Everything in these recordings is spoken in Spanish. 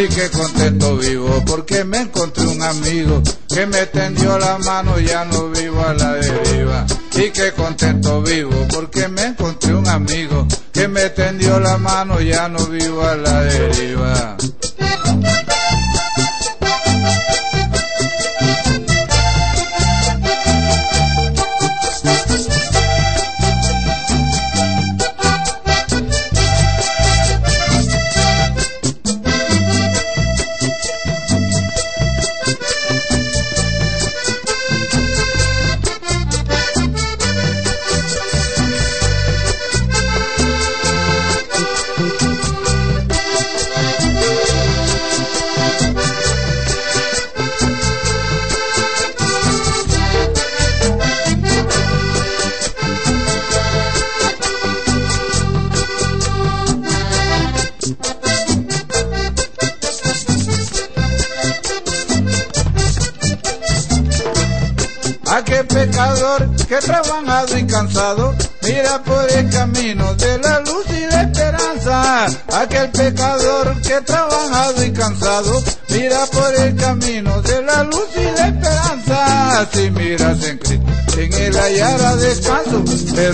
Y que contento vivo porque me encontré un amigo que me tendió la mano, ya no vivo a la deriva. Y que contento vivo porque me encontré un amigo que me tendió la mano, ya no vivo a la deriva.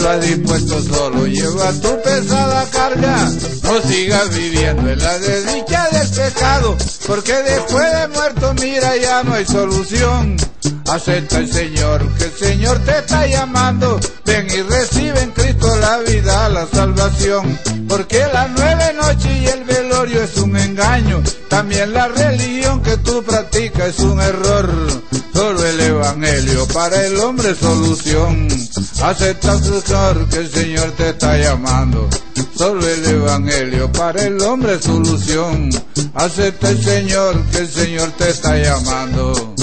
Ha dispuesto solo lleva tu pesada carga. No sigas viviendo en la desdicha del pecado, porque después de muerto mira ya no hay solución. Acepta el Señor, que el Señor te está llamando. Ven y recibe en Cristo la vida, la salvación. Porque la nueve noche y el velorio es un engaño. También la religión que tú practicas es un error. Evangelio para el hombre solución. Acepta, Señor, que el Señor te está llamando. Solo el Evangelio para el hombre solución. Acepta el Señor, que el Señor te está llamando.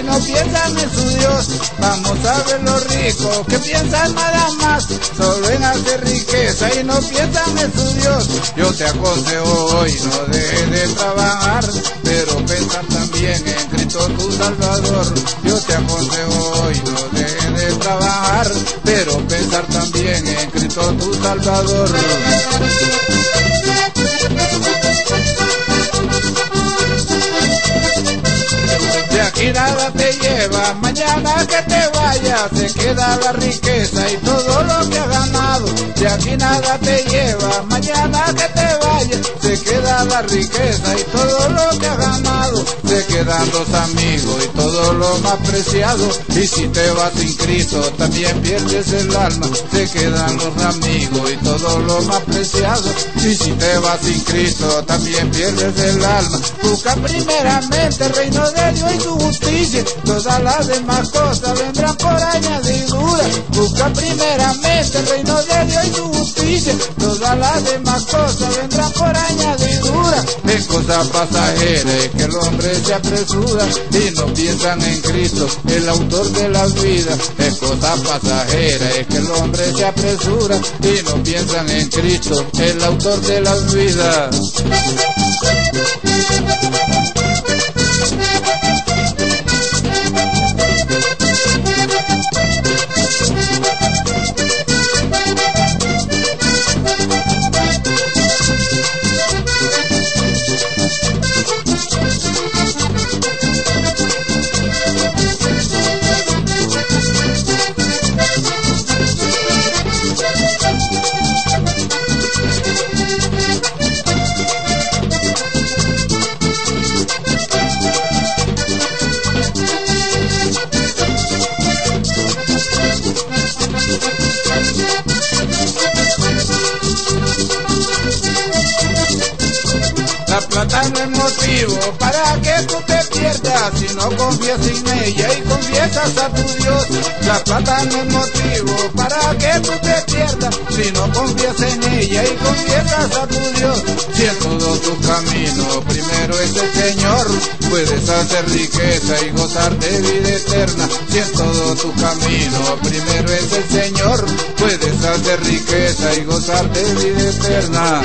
Y no piensan en su Dios. Vamos a ver los ricos que piensan nada más solo en hacer riqueza y no piensan en su Dios. Yo te aconsejo hoy no dejes de trabajar, pero pensar también en Cristo tu Salvador. Yo te aconsejo hoy no dejes de trabajar, pero pensar también en Cristo tu Salvador. Nada te lleva, mañana que te vaya, se queda la riqueza y todo lo que ha ganado. De aquí nada te lleva, mañana que te vaya, se queda la riqueza y todo lo que ha ganado. Se quedan los amigos y todo lo más preciado. Y si te vas sin Cristo, también pierdes el alma. Se quedan los amigos y todo lo más preciado. Y si te vas sin Cristo, también pierdes el alma. Busca primeramente el reino de Dios y su justicia. Todas las demás cosas vendrán por añadidura. Busca primeramente el reino de Dios y su justicia. Todas las demás cosas vendrán por añadidura. Es cosa pasajera que el hombre se apresura y no piensan en Cristo, el autor de la vida. Es cosa pasajera es que el hombre se apresura y no piensan en Cristo, el autor de la vida. No confías en ella y confiesas a tu Dios. La plata no es motivo para que tú te pierdas si no confías en ella y confiesas a tu Dios. Si en todo tu camino primero es el Señor, puedes hacer riqueza y gozar de vida eterna. Si en todo tu camino primero es el Señor, puedes hacer riqueza y gozar de vida eterna.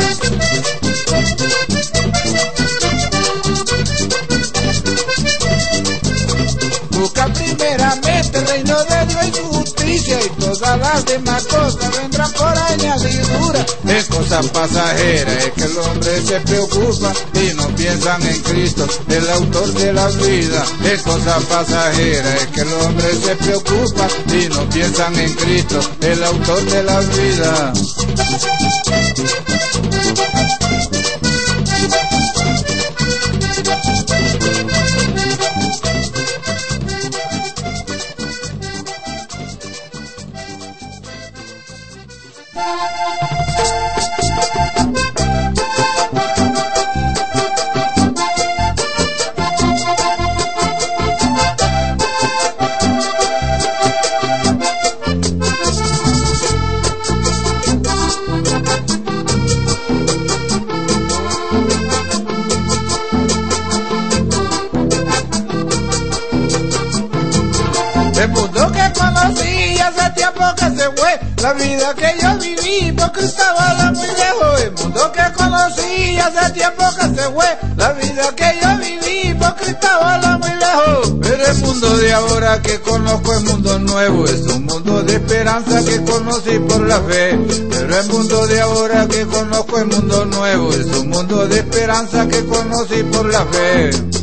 El reino de Dios y justicia y todas las demás cosas vendrán por añadidura. Es cosa pasajera, es que el hombre se preocupa y no piensan en Cristo, el autor de la vida. Es cosa pasajera, es que el hombre se preocupa y no piensan en Cristo, el autor de la vida. Esperanza que conocí por la fe. Pero el mundo de ahora que conozco es mundo nuevo, es un mundo de esperanza que conocí por la fe.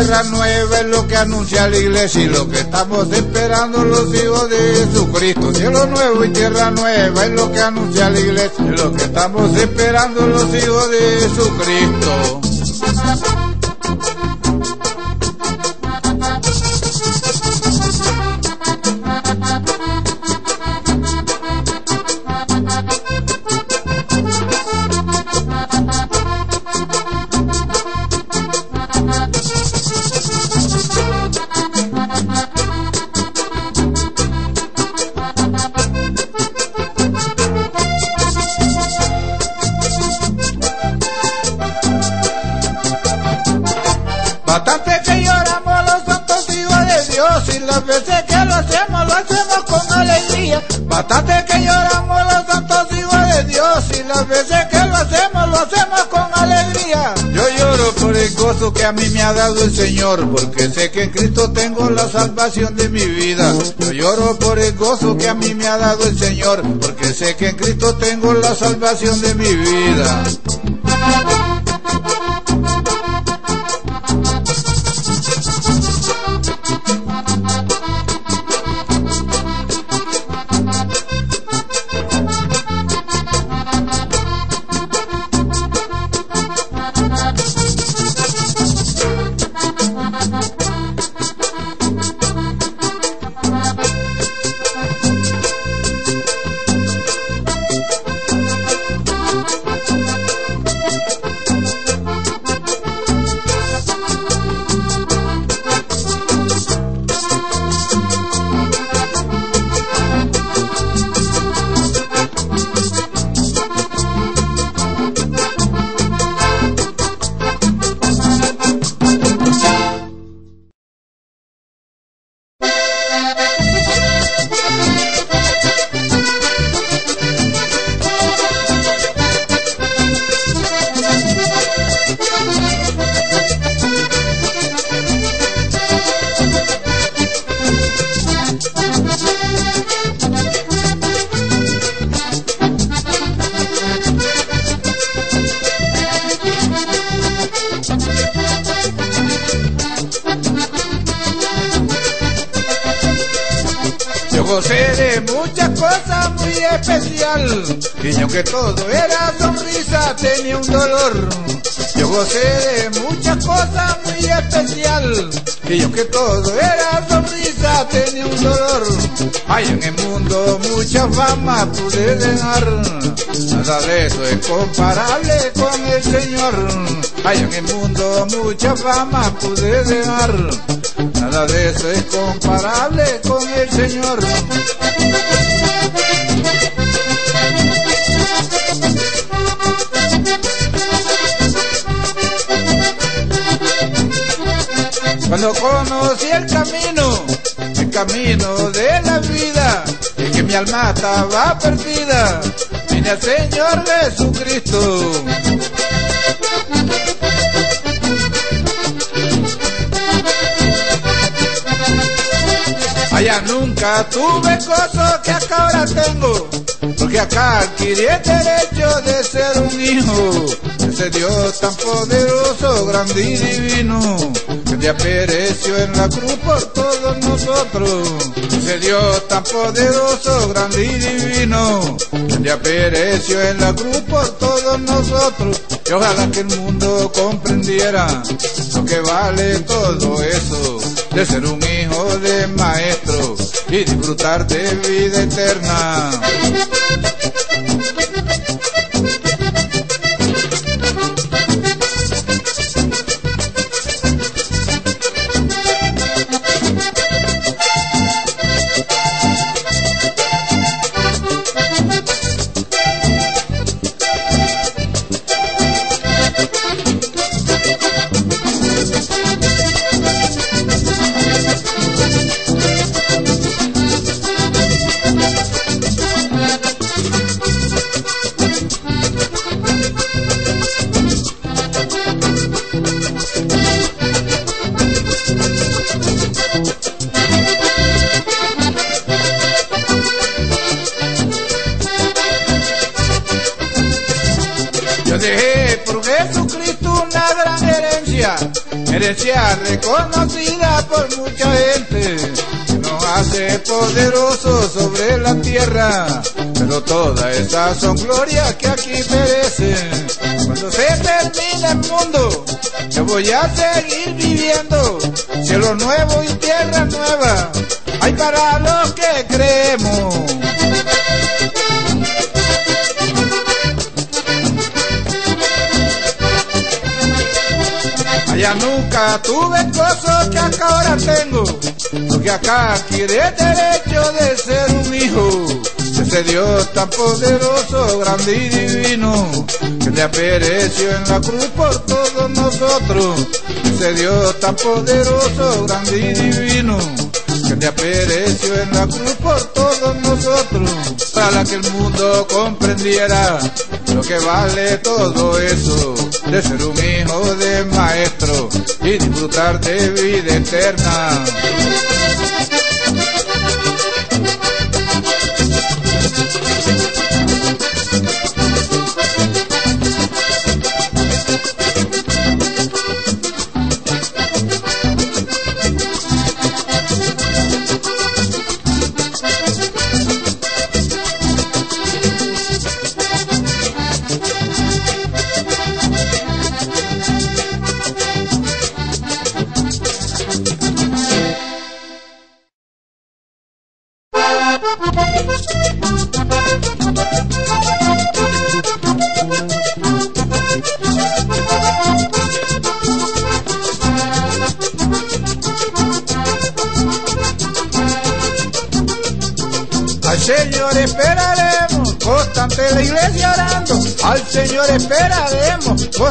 Tierra nueva es lo que anuncia la iglesia y lo que estamos esperando los hijos de Jesucristo. Cielo nuevo y tierra nueva es lo que anuncia la iglesia y lo que estamos esperando los hijos de Jesucristo. A mí me ha dado el Señor, porque sé que en Cristo tengo la salvación de mi vida. Yo lloro por el gozo que a mí me ha dado el Señor, porque sé que en Cristo tengo la salvación de mi vida. Pude dejar. Nada de eso es comparable con el Señor. Hay en el mundo mucha fama pude dejar. Nada de eso es comparable con el Señor. Cuando conocí el camino, el camino mi alma estaba perdida, vine al Señor Jesucristo. Allá nunca tuve cosas que acá ahora tengo, porque acá adquirí el derecho de ser un hijo. Ese Dios tan poderoso, grande y divino, que te apareció en la cruz por todos nosotros. Dios tan poderoso, grande y divino, te apareció en la cruz por todos nosotros. Y ojalá que el mundo comprendiera lo que vale todo eso de ser un hijo de maestro y disfrutar de vida eterna. Yo dejé por Jesucristo una gran herencia, herencia reconocida por mucha gente, poderosos sobre la tierra, pero todas esas son glorias que aquí perecen. Cuando se termine el mundo, yo voy a seguir viviendo, cielo nuevo y tierra nueva, hay para los que creemos. Allá nunca tuve cosas que acá ahora tengo, porque acá quiere derecho de ser un hijo. Ese Dios tan poderoso, grande y divino, que te apareció en la cruz por todos nosotros. Ese Dios tan poderoso, grande y divino, que te pereció en la cruz por todos nosotros, para que el mundo comprendiera lo que vale todo eso, de ser un hijo de maestro y disfrutar de vida eterna.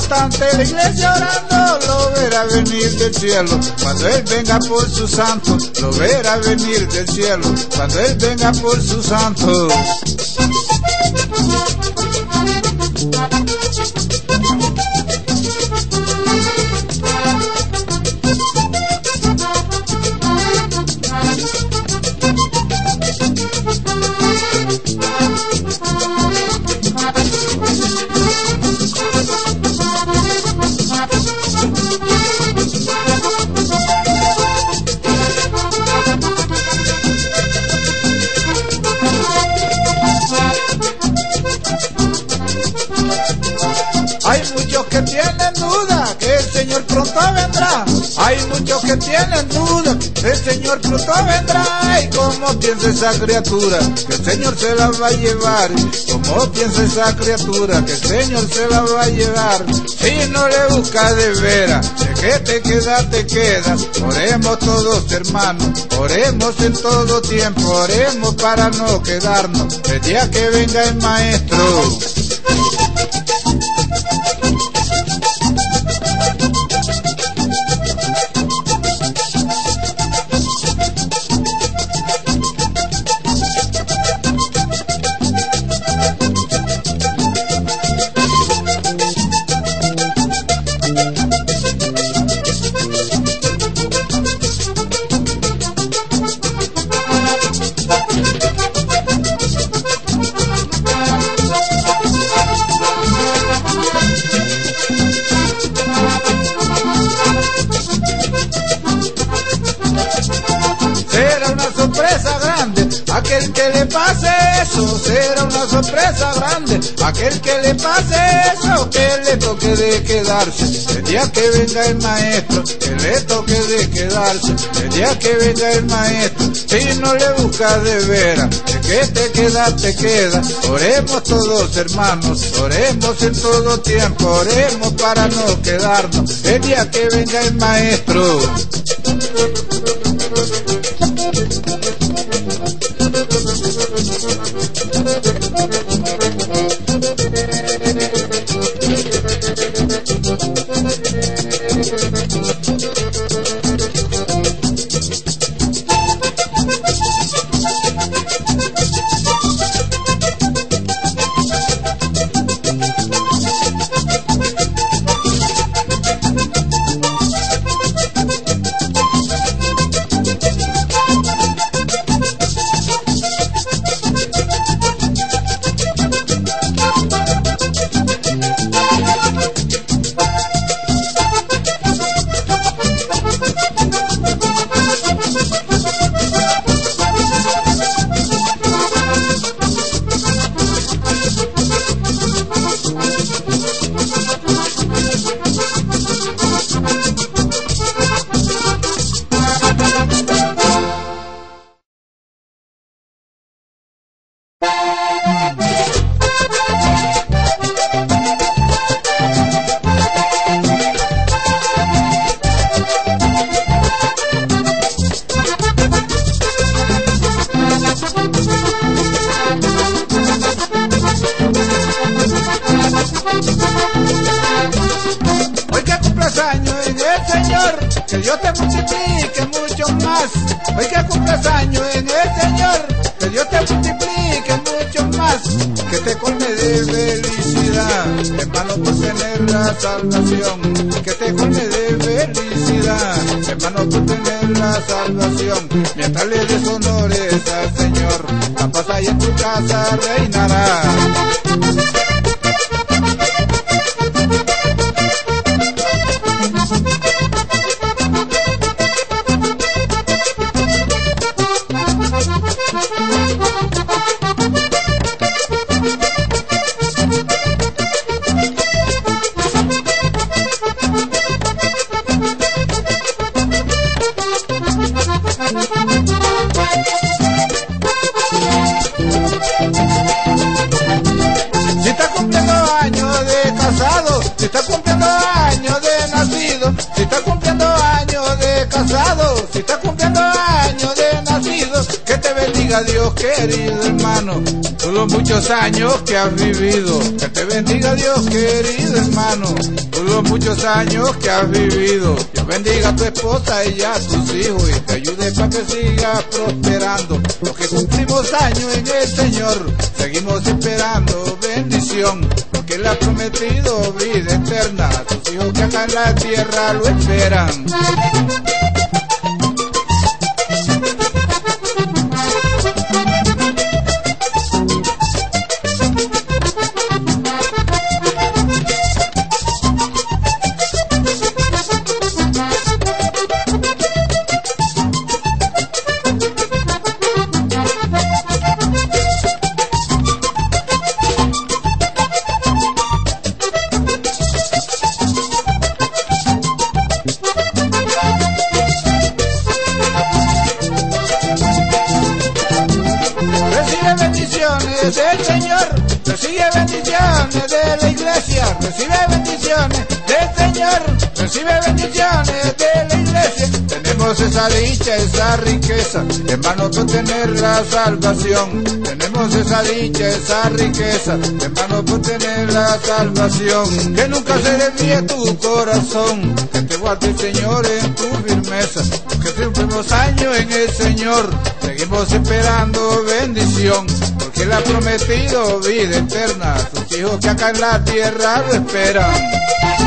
Constante la iglesia orando. Lo verá venir del cielo, cuando Él venga por sus santos. Lo verá venir del cielo, cuando Él venga por sus santos. Piensa esa criatura que el Señor se la va a llevar? ¿Cómo piensa esa criatura que el Señor se la va a llevar? Si no le busca de veras, de que te queda, te quedas. Oremos todos hermanos, oremos en todo tiempo, oremos para no quedarnos. El día que venga el Maestro. Sorpresa grande aquel que le pase eso. Que le toque de quedarse el día que venga el maestro. Que le toque de quedarse el día que venga el maestro. Si no le busca de veras, de que te queda, te queda. Oremos todos hermanos, oremos en todo tiempo. Oremos para no quedarnos el día que venga el maestro. Años que has vivido, que te bendiga Dios querido hermano, por los muchos años que has vivido, Dios bendiga a tu esposa y a tus hijos y te ayude para que sigas prosperando, los que cumplimos años en el Señor, seguimos esperando bendición, porque Él ha prometido vida eterna. A tus hijos que acá en la tierra lo esperan. Bendiciones del Señor, recibe bendiciones de la iglesia, recibe bendiciones del Señor, recibe bendiciones. Tenemos esa dicha, esa riqueza, hermano, por tener la salvación. Tenemos esa dicha, esa riqueza, hermano, por tener la salvación. Que nunca se desvíe tu corazón, que te guarde el Señor en tu firmeza, que cumplimos años en el Señor, seguimos esperando bendición, porque Él ha prometido vida eterna sus hijos que acá en la tierra lo esperan.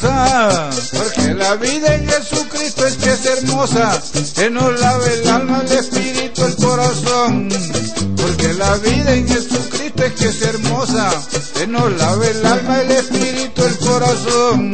Porque la vida en Jesucristo es que es hermosa, que nos lave el alma, el espíritu, el corazón. Porque la vida en Jesucristo es que es hermosa, que nos lave el alma, el espíritu, el corazón.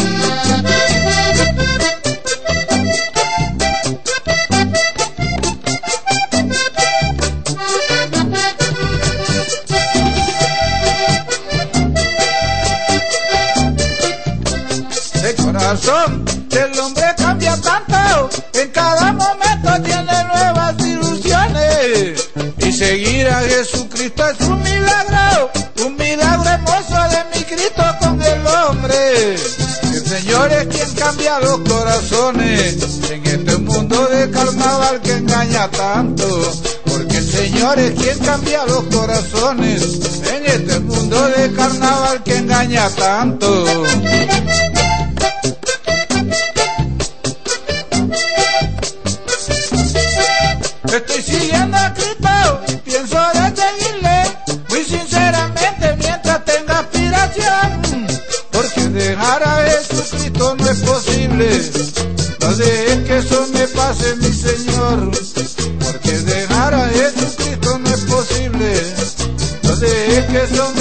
quien cambia los corazones en este mundo de carnaval que engaña tanto. Estoy siguiendo a Cripao, pienso de seguirle muy sinceramente mientras tenga aspiración, porque dejar a Jesucristo no es posible. No dejes que eso me pase, mi Señor. Eso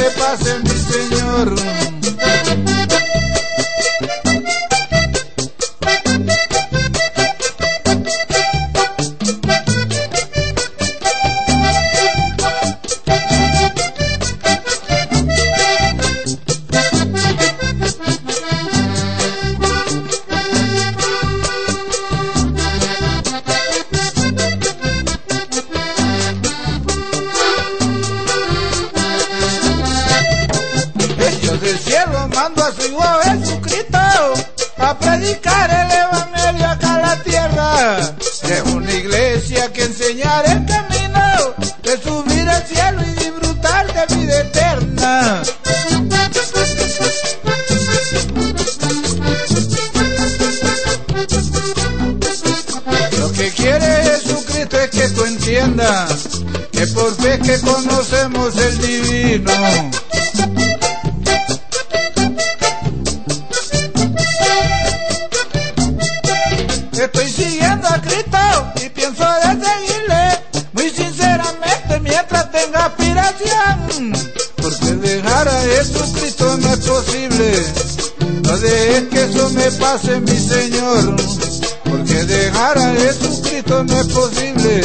es posible.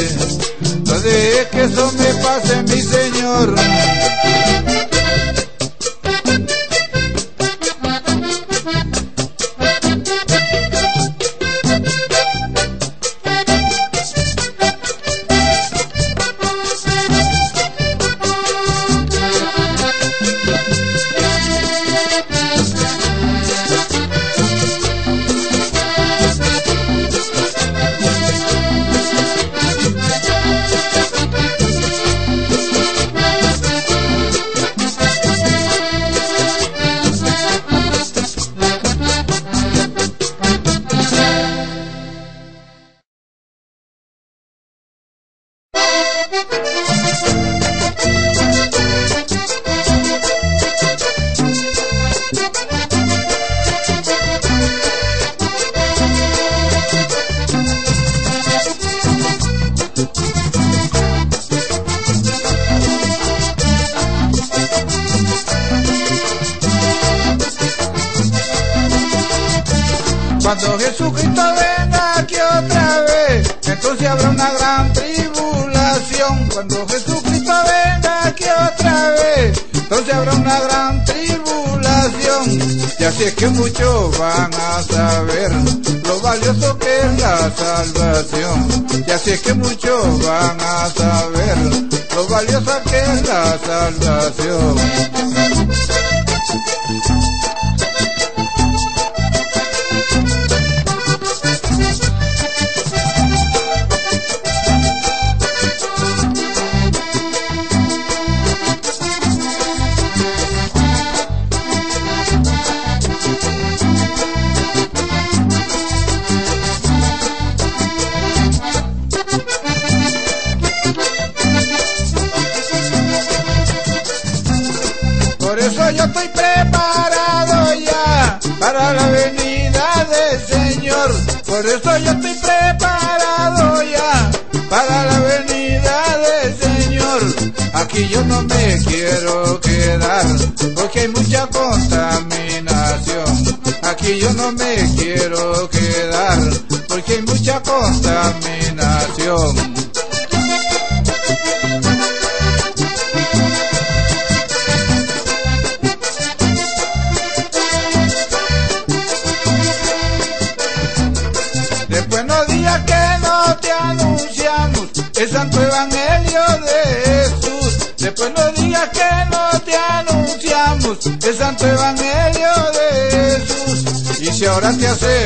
No deje que eso me pase, mi Señor.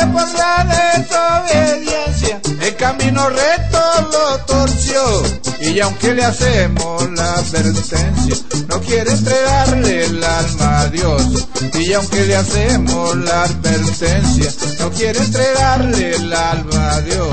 Hombre por la desobediencia, el camino recto lo torció. Y aunque le hacemos la advertencia, no quiere entregarle el alma a Dios. Y aunque le hacemos la advertencia, no quiere entregarle el alma a Dios.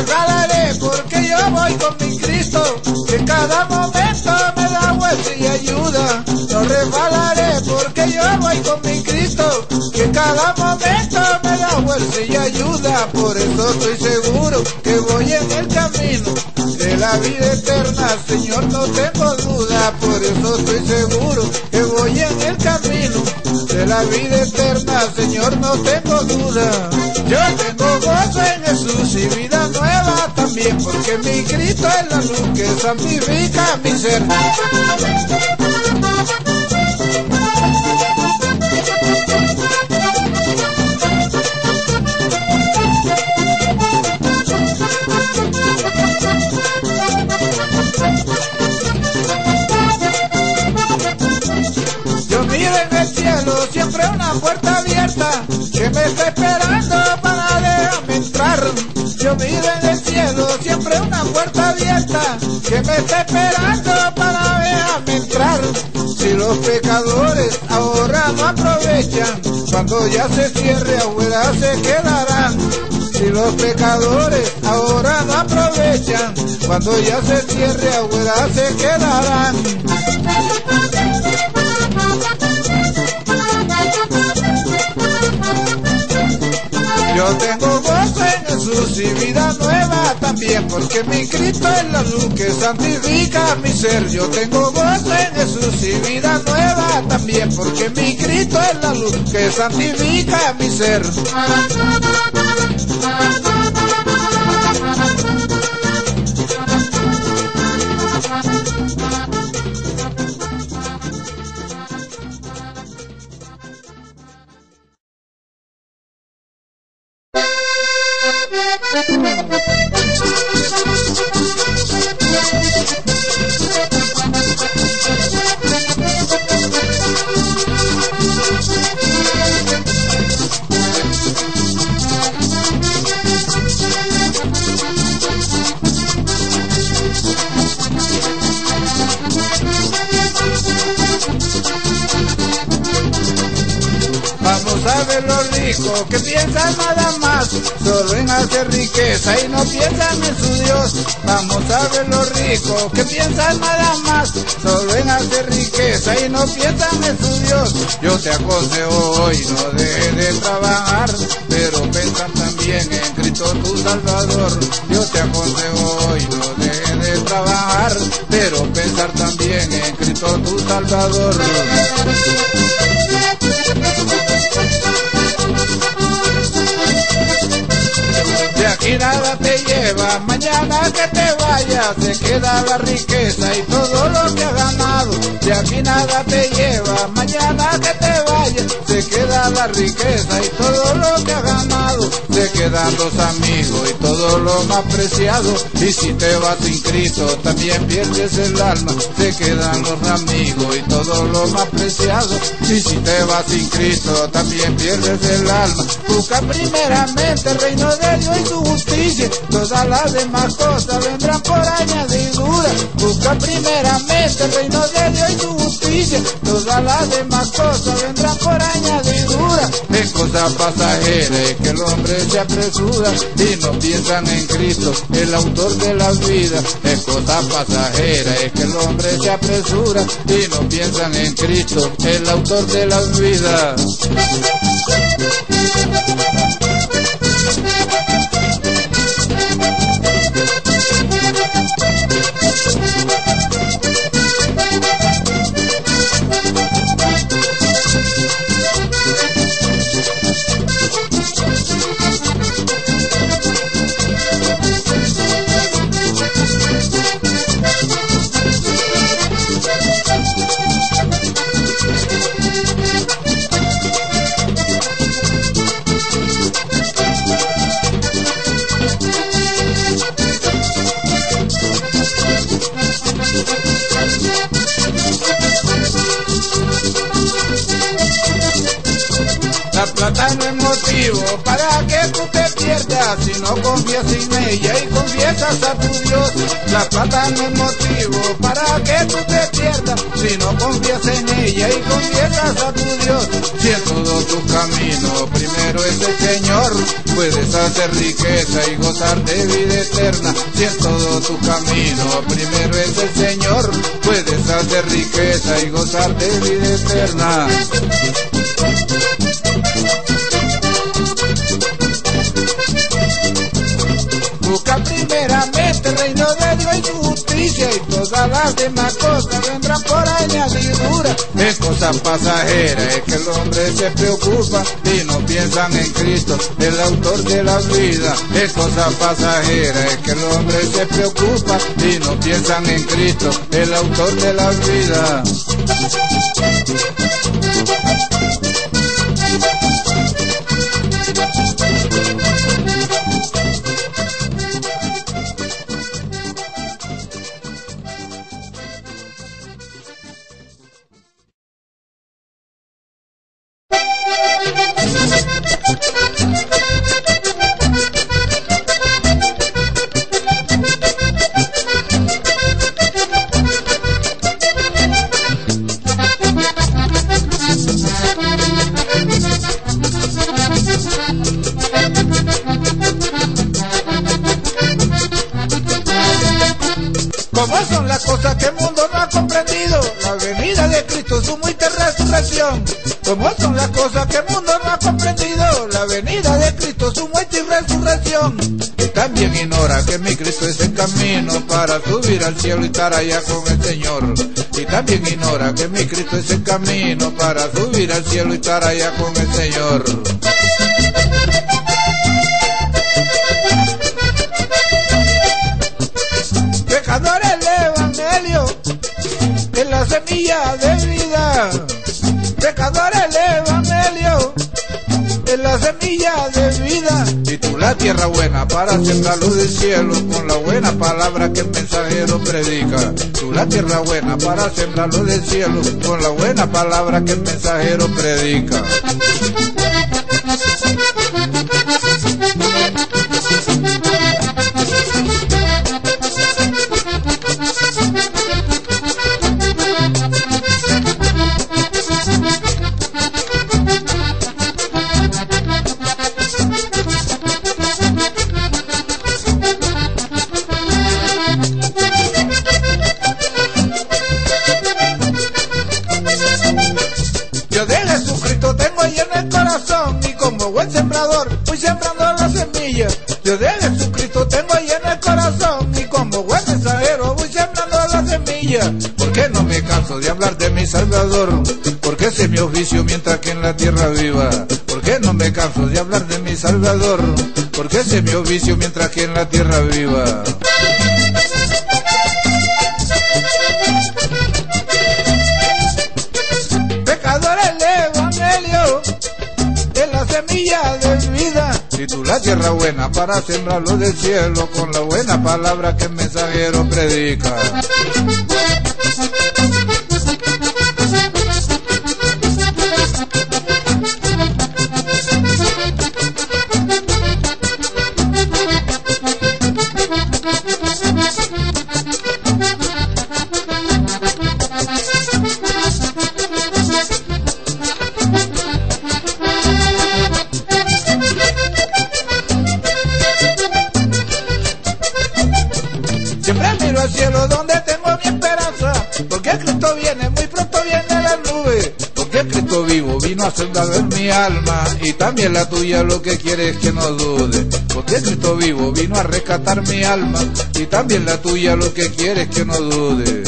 regalaré porque yo voy con mi Cristo, que cada momento me da vuelta y ayuda. Lo regalaré porque yo voy con mi que cada momento me da fuerza y ayuda, por eso estoy seguro que voy en el camino de la vida eterna, Señor, no tengo duda, por eso estoy seguro que voy en el camino de la vida eterna, Señor, no tengo duda. Yo tengo gozo en Jesús y vida nueva también, porque mi Cristo es la luz que santifica mi ser. puerta abierta que me está esperando está esperando para dejarme entrar. Si los pecadores ahora no aprovechan, cuando ya se cierre afuera se quedarán. Si los pecadores ahora no aprovechan, cuando ya se cierre afuera se quedarán. Yo tengo Jesús y vida nueva también, porque mi Cristo es la luz que santifica mi ser. Yo tengo gozo en Jesús y vida nueva también, porque mi Cristo es la luz que santifica mi ser. Riqueza y no piensan en su Dios. Vamos a ver los ricos que piensan nada más solo en hacer riqueza y no piensan en su Dios. Yo te aconsejo hoy no dejes de trabajar, pero piensan también en Cristo tu Salvador. Yo te aconsejo hoy no dejes de trabajar, pero pensar también en Cristo tu Salvador. Lleva, mañana que te vaya, se queda la riqueza y todo lo que ha ganado. De aquí nada te lleva, mañana que te vaya, se queda la riqueza y todo lo que ha ganado. Se quedan los amigos y todo lo más preciado. Y si te vas sin Cristo, también pierdes el alma. Se quedan los amigos y todo lo más preciado. Y si te vas sin Cristo, también pierdes el alma. Busca primeramente el reino de Dios y su justicia. Todas las demás cosas vendrán por añadidura. Busca primeramente el reino de Dios y su justicia. Todas las demás cosas vendrán por añadidura. Es cosa pasajera que el hombre se apresura y no piensan en Cristo, el autor de la vida. Es cosa pasajera es que el hombre se apresura y no piensan en Cristo, el autor de la vida. Si no confías en ella y confiesas a tu Dios. La plata no es motivo para que tú te pierdas si no confías en ella y confiesas a tu Dios. Si en todo tu camino primero es el Señor, puedes hacer riqueza y gozar de vida eterna. Si en todo tu camino primero es el Señor, puedes hacer riqueza y gozar de vida eterna. Todas las demás cosas vendrán por añadidura. Es cosa pasajera, es que el hombre se preocupa y no piensan en Cristo, el autor de la vida. Es cosa pasajera, es que el hombre se preocupa y no piensan en Cristo, el autor de la vida. Para subir al cielo y estar allá con el Señor. Y también ignora que mi Cristo es el camino para subir al cielo y estar allá con el Señor. Pecadores del Evangelio, es la semilla de vida. Pecadores del Evangelio, es la semilla de vida. Y tú la tierra buena para sembrar luz del cielo con la buena palabra que el mensajero predica. Tú la tierra buena para sembrar luz del cielo con la buena palabra que el mensajero predica. Tierra viva. ¿Por qué no me canso de hablar de mi Salvador? Porque ese es mi oficio mientras que en la tierra viva. Pecadores de Evangelio, es la semilla de vida. Si tú la tierra buena para sembrarlo del cielo con la buena palabra que el mensajero predica. Alma y también la tuya lo que quiere es que no dude. Porque Cristo vivo vino a rescatar mi alma y también la tuya lo que quiere es que no dude.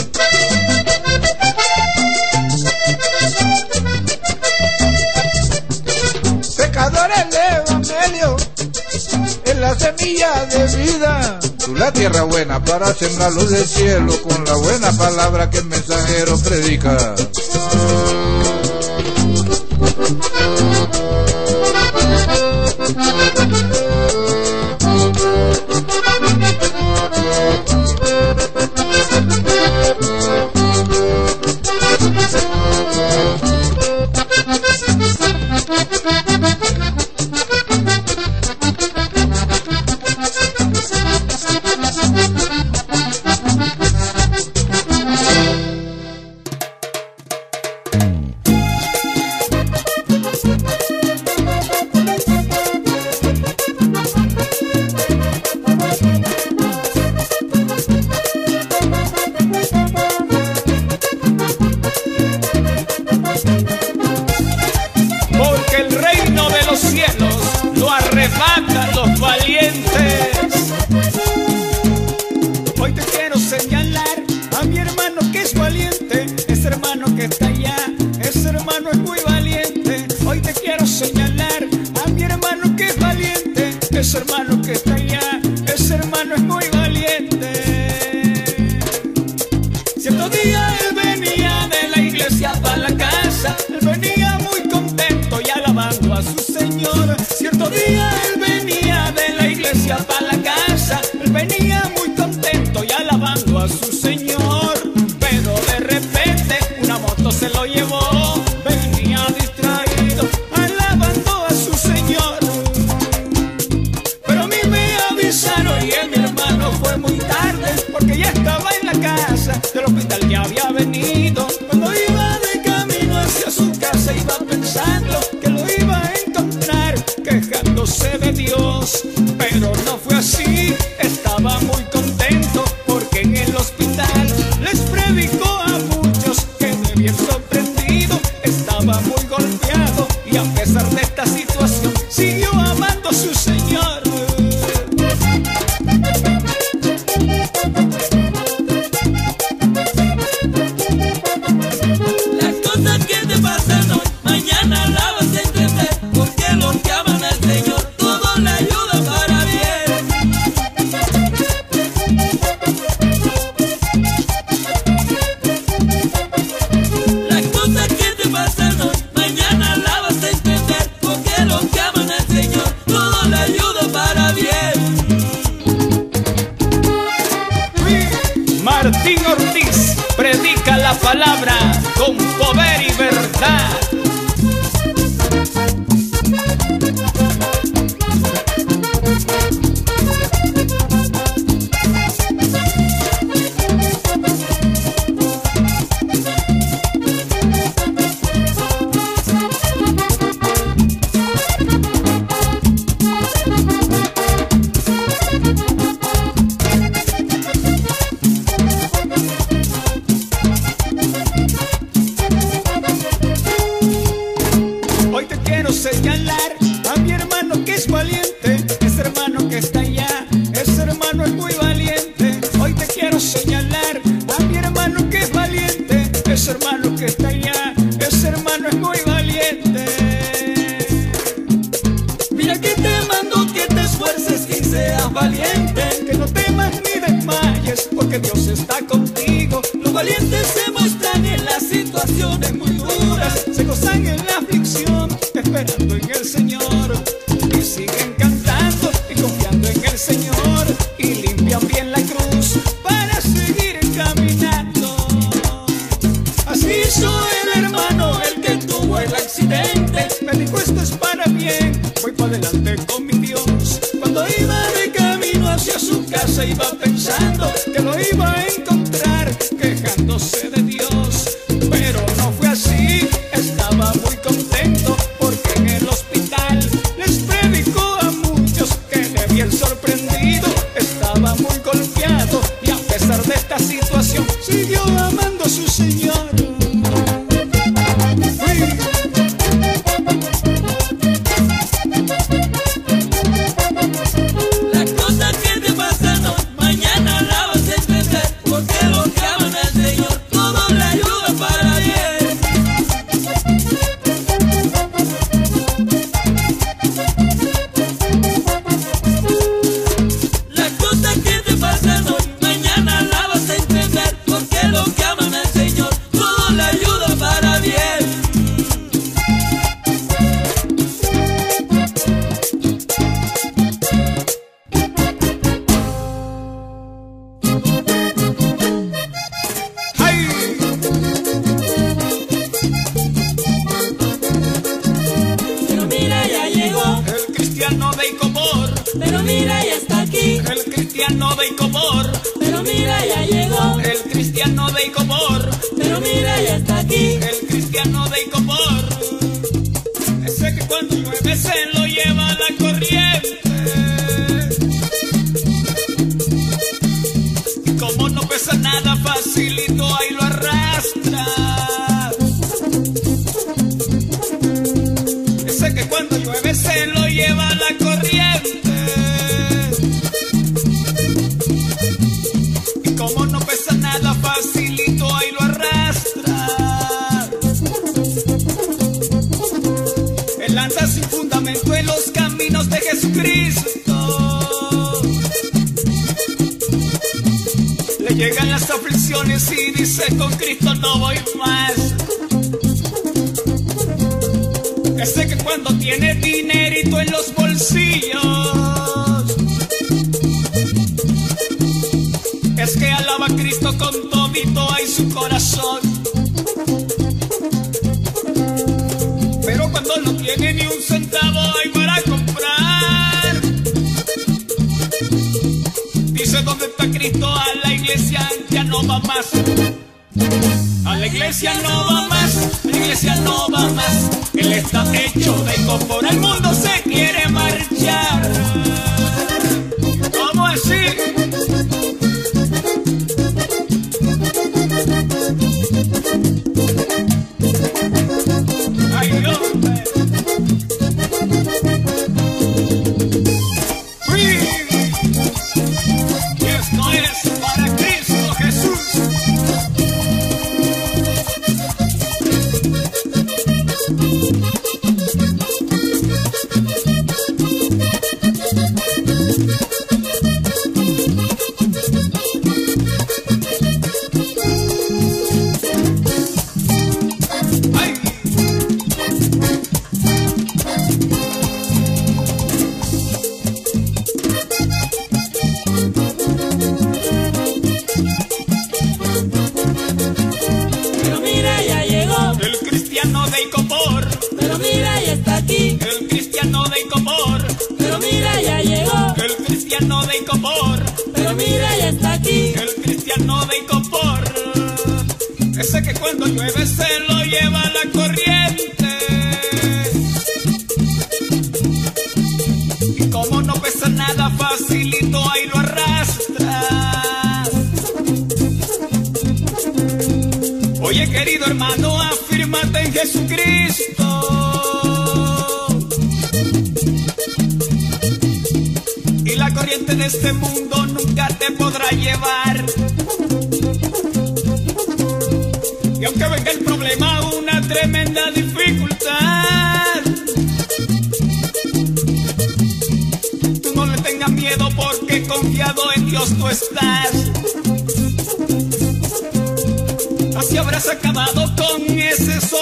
Pecadores de Evangelio, en la semilla de vida. Tú la tierra buena para sembrar luz del cielo con la buena palabra que el mensajero predica. día él venía de la iglesia para la casa, él venía muy contento y alabando a su Señor. Cierto día él venía de la iglesia para golpeado y a pesar de esta situación siguió amando a su Señor. Anda sin fundamento en los caminos de Jesucristo. Le llegan las aflicciones y dice con Cristo no voy más. Ese que cuando tiene dinerito en los bolsillos Es que alaba a Cristo con todito ahí su corazón Dónde está Cristo a la iglesia ya no va más a la iglesia no va más, a la iglesia no va más. Él está hecho de copor, el mundo se quiere marchar. Cristiano de Icopor, Pero mira, ya está aquí. el cristiano de Icopor. Ese que cuando llueve se lo lleva la corriente. Y como no pesa nada, facilito ahí lo arrastra. Oye, querido hermano, afírmate en Jesucristo. Corriente de este mundo nunca te podrá llevar. Y aunque venga el problema, una tremenda dificultad. Tú no le tengas miedo porque confiado en Dios tú estás. Si habrás acabado con ese sobrenombre.